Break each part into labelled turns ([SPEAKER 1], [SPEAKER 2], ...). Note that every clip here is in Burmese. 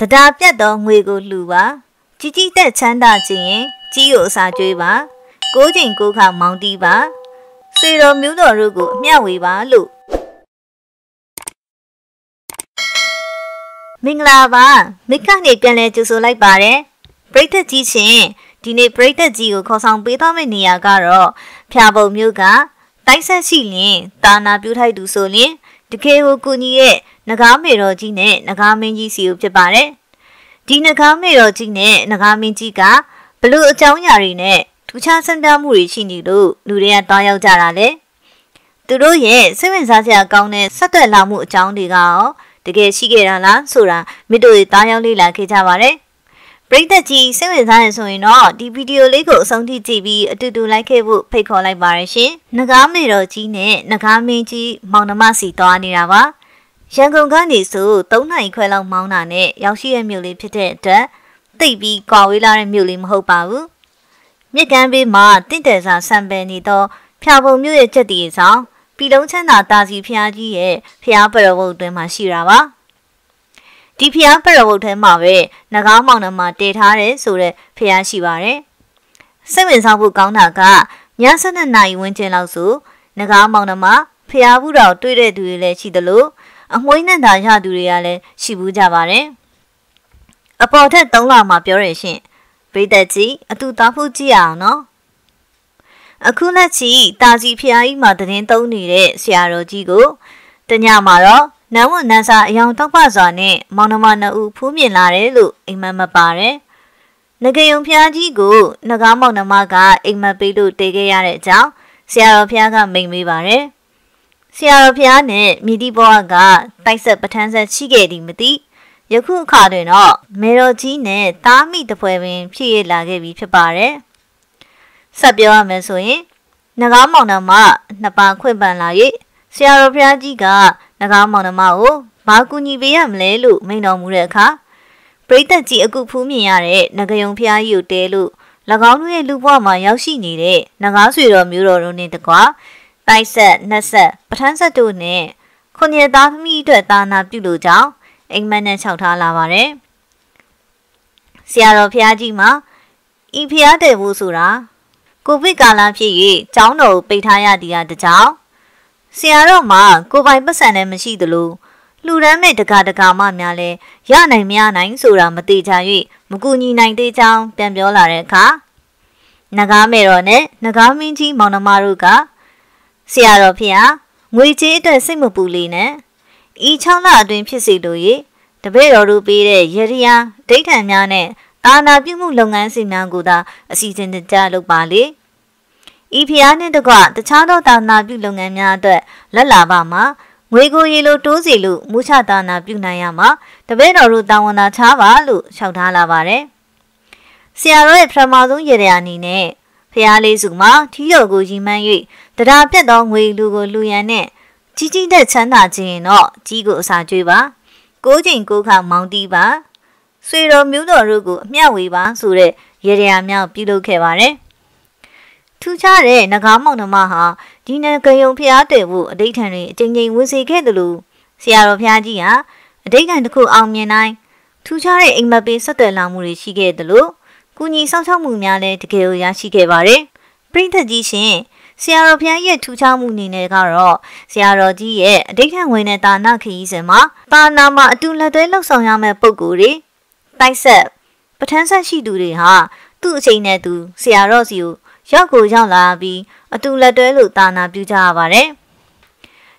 [SPEAKER 1] တရားပြတ်သောငွေကိုလှူပါကြီးကြီးတက်ချမ်းသာခြင်းရင်ကြီးကိုအစာကျွေးပါကိုးချိန်ကိုးခါမောင်းတီးပါဆွေတော်မျိုးတော်တို့ကိုအမျှဝေပါလို့မင်္ဂလာပါမိကနေပြန်လဲကြိုဆိုလိုက်ပါတယ်ပရိသတ်ကြီးရှင်ဒီနေ့ပရိသတ်ကြီးကိုခေါ်ဆောင်ပေးသွားမယ့်နေရာကတော့ဖျာပုံမျိုးကတိုက်ဆက်ရှိလင်တာနာပြုထိုက်သူဆိုလင်တကယ်ကိုကူညီရဲ့ နဂါမေတော်ကြီးနဲ့နဂါမင်းကြီးစီကိုဖြစ်ပါတယ်ဒီနဂါမေတော်ကြီးနဲ့နဂါမင်းကြီးကဘလို့အကြောင်းအရာတွေနဲ့ထူးခြားဆန်းပြမှုတွေရှိနေလို့လူတွေကတောင်းရောက်ကြတာလေသူတို့ရဲ့စိတ်ဝင်စားစရာကောင်းတဲ့ဆက်သွယ်လာမှုအကြောင်းတွေကရောတကယ်ရှိခဲ့တာလားဆိုတာမိတို့တွေတောင်းရောက်လေ့လာခဲ့ကြပါတယ်ပရိသတ်ကြီးစိတ်ဝင်စားရင်ဆိုရင်တော့ဒီဗီဒီယိုလေးကိုအဆုံးထိကြည့်ပြီးအတူတူလိုက်ခဲ့ဖို့ဖိတ်ခေါ်လိုက်ပါရရှင်။နဂါမေတော်ကြီးနဲ့နဂါမင်းကြီးမောင်နှမစီသွားနေတာပါ။ ရန်ကုန်ကနေဆို3နိုင်ခွဲလောက်မောင်းတာနဲ့ရောက်ရှိတဲ့မြို့လေးဖြစ်တဲ့အတွက်သိပ်ပြီးကွာဝေးလာတဲ့မြို့လေးမဟုတ်ပါဘူး။မြစ်ကမ်းဘေးမှာတင့်တယ်စာဆံပယ်နေသောဖြာပုံမြို့ရဲ့ချက်တီဆောင်ပြည်လုံးချမ်းသာတာစီဖျားကြီးရဲ့ဖျားပရဝုတ်တွင်မှာရှိတာပါ။ဒီဖျားပရဝုတ်ထဲမှာပဲငကားမောင်နှမတည်ထားတယ်ဆိုတဲ့ဖျားရှိပါတယ်။စိတ်ဝင်စားဖို့ကောင်းတာကည7နာရီဝန်းကျင်လောက်ဆိုငကားမောင်နှမဖျားဘူးတော်တွေ့တဲ့သူတွေလည်းရှိသလို အမွှေးနဲ့သာရသူတွေကလည်းရှိဘူးကြပါတယ်။အပေါ်ထက်3လမှပြောရရှင်။ပိသက်ကြီးအတူသားဖို့ကြည့်အောင်နော်။အခုလက်ချီတာစီဖျားကြီးမှာတည်င်းသုံးနေတဲ့ဆရာတော်ကြီးကိုတညမှာတော့နန်းဝနန်းစာအယောင်တောက်ပစွာနဲ့မောင်နှမနှစ်ဦးဖူးမြင်လာတယ်လို့အိမ်မက်မပါတယ်။ငကယုံဖျားကြီးကိုငကားမောင်နှမကအိမ်မက်ပေးလို့တေခဲ့ရတဲ့အကြောင်းဆရာတော်ဖျားကမိန်မေးပါတယ်။ ဆရာတော်ဖျားနဲ့မိတိဘဝကတိုက်ဆက်ပထန်းဆက်ရှိခဲ့သည်မသိယခုအခါတွင်တော့မေတော်ကြီးနဲ့တားမိတပွဲပင် ဖြစ်ရလာခဲ့ပြီဖြစ်ပါတယ်။ဆက်ပြောရမယ်ဆိုရင်ငကားမောင်နှမနှစ်ပါးခွင့်ပန်လာ၍ဆရာတော်ဖျားကြီးကနဂါမောင်နှမကိုဘာကူညီပေးရမလဲလို့မိန်တော်မူတဲ့အခါပရိသတ်ကြီးအခုဖူးမြင်ရတဲ့ငကယုံဖျားကြီးကိုတဲလို့၎င်းတို့ရဲ့လူဘဝမှာရောက်ရှိနေတဲ့နဂါဆွေတော်မျိုးတော်တို့နဲ့တကွာ တိုက်ဆက်နှက်ဆက်ပထန်းဆက်တို့နဲ့ခုနှစ်သားသမီးအတွက်သာနာပြုလို့ကြောင်းအိမ်မက်နဲ့ခြောက်ထားလာပါတယ်ဆရာတော်ဖျားကြီးမှာဤဖျားတယ်ဖို့ဆိုတာကိုဗစ်ကာလဖြစ်၍ကျောင်းတော်ကိုပိတ်ထားရသည်ဟာတကြောင်ဆရာတော်မှာကိုပိုင်ပတ်စံလည်းမရှိသလိုလှူဒန်းမဲ့တကာတကာမှများလဲရနိုင်မရနိုင်ဆိုတာမသေးချာ၍မကူညီနိုင်သေးကြောင်းပြန်ပြောလာတဲ့အခါနဂါမေတော်နဲ့နဂါမင်းကြီးမောင်နှမတို့က ဆရာတော်ဖေဟာငွေကြေးအတွက်စိတ်မပူလေနဲ့ဤ6လအတွင်းဖြစ်စီလို့ရတပည့်တော်တို့ပေးတဲ့ရရိယာဒိဋ္ဌံများနဲ့အာနာပြုမှုလုပ်ငန်းစဉ်များကိုသာအစီအစဉ်တကျလုပ်ပါလေ။ဤဖျားနှင့်တကွတခြားသောတာနာပြုလုပ်ငန်းများအတွက်လက်လာပါမှာငွေကိုရေလိုတိုးစီလို့မူချတာနာပြုနိုင်ရမှာတပည့်တော်တို့တာဝန်သာချပါလို့လျှောက်ထားလာပါတယ်။ဆရာတော်ရဲ့ပထမဆုံးရေရအနေနဲ့ ဖျားလေးစုမှာထီးတော်ကိုရီမှန်း၍တရားပြတ်သောငွေလူကိုလူရန်နဲ့ကြီးကြီးတဲ့ချမ်းသာခြင်းတော့ကြီးကိုအစာကျွေးပါကိုးချိန်ကိုးခါမောင်းတီးပါဆွေတော်မျိုးတော်တို့ကိုအမျှဝေပါဆိုတဲ့ရေရမြောက်ပြုလုပ်ခဲ့ပါတယ်။ထူးခြားတဲ့ငကားမောင်နှမဟာဒီနကယုံဖျားတယ်ဖို့အဋိဌံတွေအကြိမ်ကြိမ်ဝင်စေခဲ့တယ်လို့ဆရာတော်ဖျားကြီးဟာအဋိဌံတစ်ခုအောင်မြင်တိုင်းထူးခြားတဲ့အိမ်မက်ပေးဆက်သွယ်လာမှုတွေရှိခဲ့တယ်လို့ ကုညီစောင့်ရှောက်မှုများလည်းတကယ်ကိုရရှိခဲ့ပါတယ်။ပြိသက်ကြီးရှင်ဆရာတော်ဖျားရဲ့ထူးခြားမှုအနေနဲ့ကတော့ဆရာတော်ကြီးရဲ့အဋိဌံဝင်တဲ့တာနာခရီးစဉ်မှာတာနာမှာအတူလက်သွဲလှုပ်ဆောင်ရမယ့်ပုံကိုယ်တွေတိုက်ဆက်ပဋ္ဌာန်းဆက်ရှိသူတွေဟာသူ့အချိန်နဲ့သူဆရာတော်စီကိုရောက်ကိုရောက်လာပြီးအတူလက်တွဲလို့တာနာပြုကြရပါတယ်။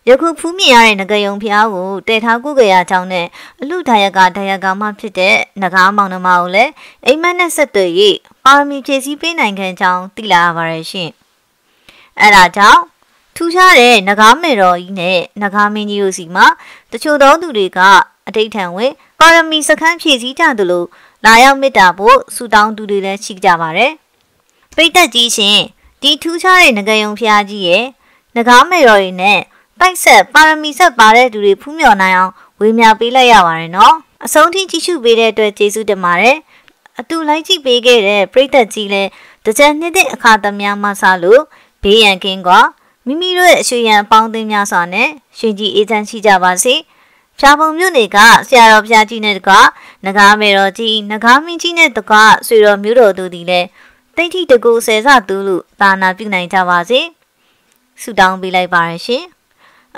[SPEAKER 1] ယခုဖူးမြင်ရတဲ့ငကယုံဖျားကိုတည်ထားကုကြရာကြောင့်နဲ့အလူဒါယကဒါယကမှဖြစ်တဲ့ငကားမောင်နှမကိုလည်းအိမ်မက်နဲ့ဆက်သွယ်၍ပါရမီဖြည့်ဆည်းပေးနိုင်ခံကြောင်းသိလာရပါတယ်ရှင်။အဲဒါကြောင့်ထူးခြားတဲ့ငကားမေတော်ကြီးနဲ့ငကားမင်းကြီးတို့စီမှာတချို့သောသူတွေကအတိတ်ထံဝင်ပါရမီစခန်းဖြည့်ဆည်းကြသလိုလာရောက်မေတ္တာဖို့ဆုတောင်းသူတွေလည်းရှိကြပါတယ်။ပိတ်သက်ကြီးရှင်ဒီထူးခြားတဲ့ငကယုံဖျားကြီးရဲ့ငကားမေတော်တွေနဲ့ တိုက်ဆက်ပါရမီဆက်ပါတဲ့သူတွေဖူးမြော်နိုင်အောင်ဝေမျှပေးလိုက်ရပါတယ်နော်အဆုံးထိကြည့်ရှုပေးတဲ့အတွက်ကျေးဇူးတင်ပါတယ်အတူလိုက်ကြည့်ပေးခဲ့တဲ့ပရိသတ်ကြီးလည်းတကြံနှစ်တဲ့အခါသမယမှဆလို့ဘေးရန်ကင်းကမိမိတို့ရဲ့အရွှေရန်အပေါင်းအသင်းများစွာနဲ့ရှင်ကြည်အေးချမ်းရှိကြပါစေဖြာပုံမြို့နယ်ကဆရာတော်ဘုရားကြီးနဲ့တကွနဂါမေတော်ကြီးနဂါမင်းကြီးနဲ့တကွဆွေတော်မျိုးတော်တို့သည်လည်းတိတ်ထိတကူဆယ်စသူလို့သာနာပြုနိုင်ကြပါစေဆုတောင်းပေးလိုက်ပါရရှင်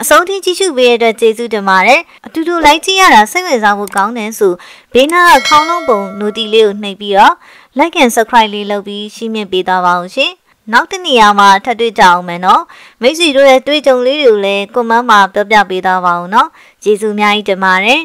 [SPEAKER 1] အဆုံးထိကြည့်ရှုပေးတဲ့အတွက်ကျေးဇူးတင်ပါတယ်အတူတူလိုက်ကြည့်ရတာစိတ်ဝင်စားဖို့ကောင်းတယ်ဆိုဘေးနားကခေါင်းလုံးပုံနိုတီလေးကိုနှိပ်ပြီးတော့ like and subscribe လေးလုပ်ပြီးရှင်းပြပေးသွားပါအောင်ရှင်နောက်တစ်နေရာမှာထပ်တွေ့ကြအောင်မယ်နော်မိတ်ဆွေတို့ရဲ့တွေ့ကြုံလေးတွေကိုလည်းကွန်မန့်မှာပြောပြပေးသွားပါအောင်နော်ကျေးဇူးအများကြီးတင်ပါတယ်